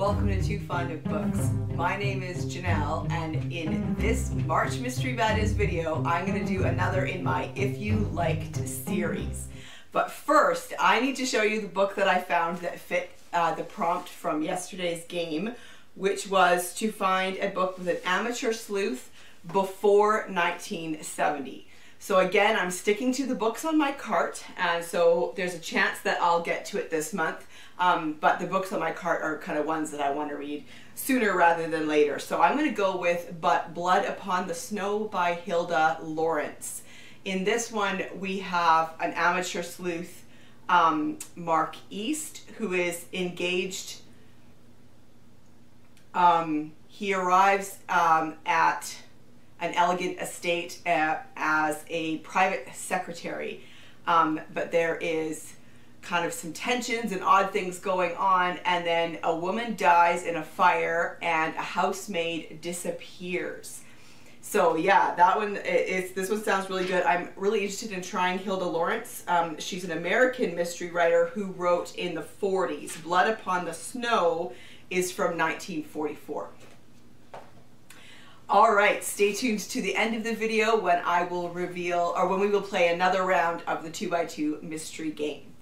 Welcome to Too Fond of Books. My name is Janelle, and in this March Mystery Madness video, I'm going to do another in my If You Liked series. But first, I need to show you the book that I found that fit uh, the prompt from yesterday's game, which was to find a book with an amateur sleuth before 1970. So again, I'm sticking to the books on my cart, and so there's a chance that I'll get to it this month. Um, but the books on my cart are kind of ones that I want to read sooner rather than later. So I'm going to go with But Blood Upon the Snow by Hilda Lawrence. In this one, we have an amateur sleuth, um, Mark East, who is engaged. Um, he arrives um, at an elegant estate uh, as a private secretary. Um, but there is kind of some tensions and odd things going on, and then a woman dies in a fire and a housemaid disappears. So yeah, that one is this one sounds really good. I'm really interested in trying Hilda Lawrence. Um, she's an American mystery writer who wrote in the 40s. Blood Upon the Snow is from 1944. All right, stay tuned to the end of the video when I will reveal, or when we will play another round of the 2x2 mystery game.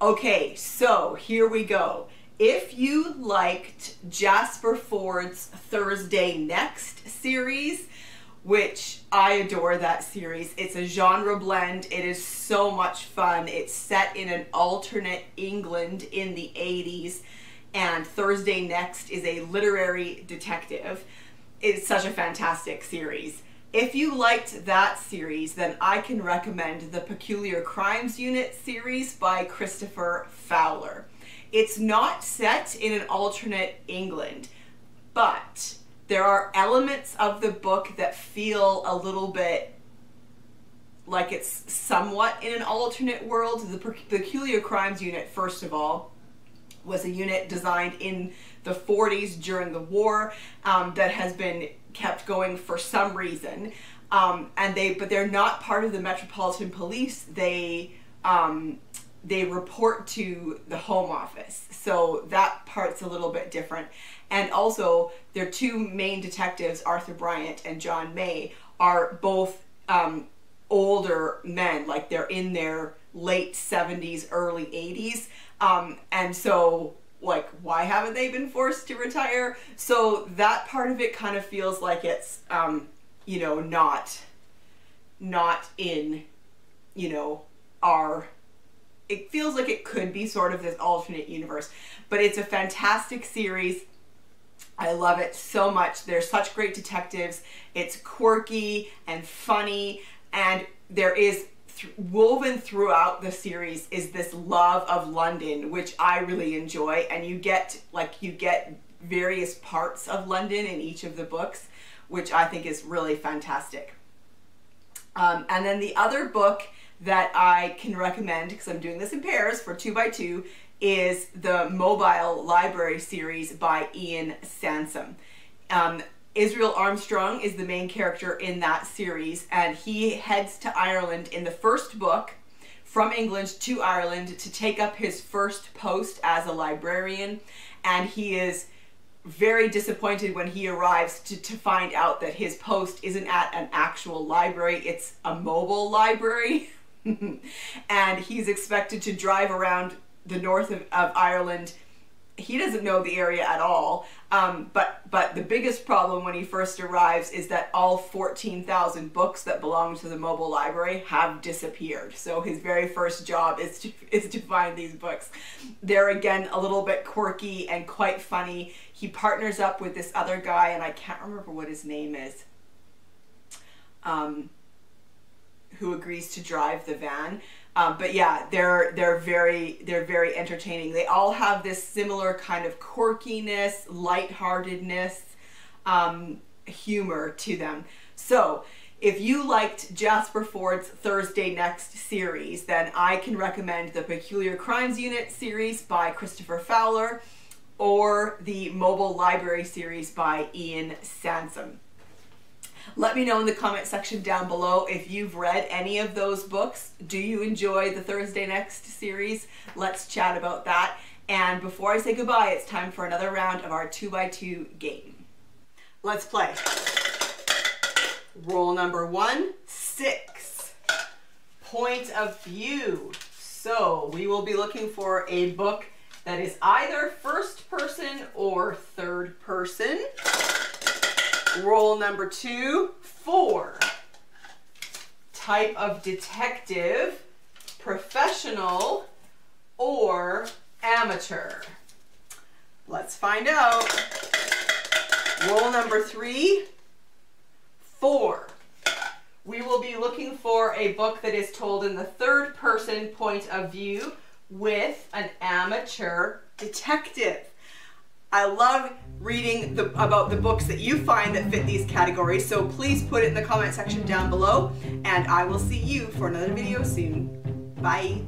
Okay, so here we go. If you liked Jasper Fforde's Thursday Next series, which I adore that series. It's a genre blend. It is so much fun. It's set in an alternate England in the 80s, and Thursday Next is a literary detective it's such a fantastic series. If you liked that series, then I can recommend the Peculiar Crimes Unit series by Christopher Fowler. It's not set in an alternate England, but there are elements of the book that feel a little bit like it's somewhat in an alternate world. The Peculiar Crimes Unit, first of all, was a unit designed in the 40s during the war um, that has been kept going for some reason. Um, and they, but they're not part of the Metropolitan Police. They, um, they report to the Home Office. So that part's a little bit different. And also, their two main detectives, Arthur Bryant and John May, are both um, older men. Like they're in their late 70s, early 80s. Um, and so like why haven't they been forced to retire so that part of it kind of feels like it's um you know not not in you know our it feels like it could be sort of this alternate universe but it's a fantastic series I love it so much. They're such great detectives. It's quirky and funny, and there is th woven throughout the series is this love of London, which I really enjoy. And you get like you get various parts of London in each of the books, which I think is really fantastic. Um, and then the other book that I can recommend, because I'm doing this in pairs for two by two, is the Mobile Library series by Ian Sansom. Um, Israel Armstrong is the main character in that series, and he heads to Ireland in the first book from England to Ireland to take up his first post as a librarian, and he is very disappointed when he arrives to, to find out that his post isn't at an actual library, it's a mobile library. and he's expected to drive around the north of, of Ireland he doesn't know the area at all. Um, but but the biggest problem when he first arrives is that all 14,000 books that belong to the mobile library have disappeared. So his very first job is to is to find these books. They're again a little bit quirky and quite funny. He partners up with this other guy, and I can't remember what his name is. Um, who agrees to drive the van. Um, but yeah, they're they're very they're very entertaining. They all have this similar kind of quirkiness, lightheartedness, um, humor to them. So if you liked Jasper Fforde's Thursday Next series, then I can recommend the Peculiar Crimes Unit series by Christopher Fowler or the Mobile Library series by Ian Sansom. Let me know in the comment section down below if you've read any of those books. Do you enjoy the Thursday Next series? Let's chat about that. And before I say goodbye, it's time for another round of our 2x2 game. Let's play. Roll number one, six. Point of view. So we will be looking for a book that is either first person or third person. Roll number two, four. Type of detective, professional, or amateur. Let's find out. Roll number three, four. We will be looking for a book that is told in the third person point of view with an amateur detective. I love reading the, about the books that you find that fit these categories, so please put it in the comment section down below, and I will see you for another video soon. Bye.